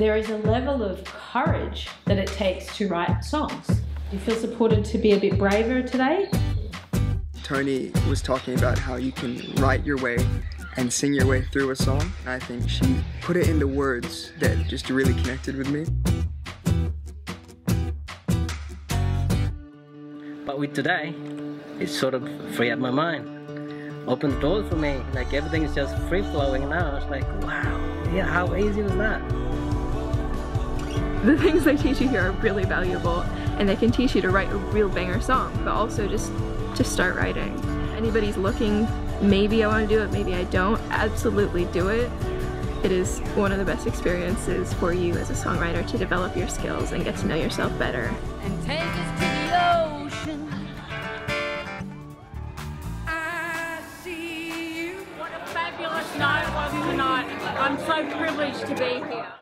There is a level of courage that it takes to write songs. Do you feel supported to be a bit braver today? Toni was talking about how you can write your way and sing your way through a song. I think she put it into words that just really connected with me. But with today, it sort of free up my mind. Opened the doors for me, like everything is just free flowing now. It's like, wow, yeah, how easy was that? The things they teach you here are really valuable and they can teach you to write a real banger song, but also just to start writing. Anybody's looking, maybe I want to do it, maybe I don't, absolutely do it. It is one of the best experiences for you as a songwriter to develop your skills and get to know yourself better. And take us to the ocean. I see you. What a fabulous night it was tonight. I'm so privileged to be here.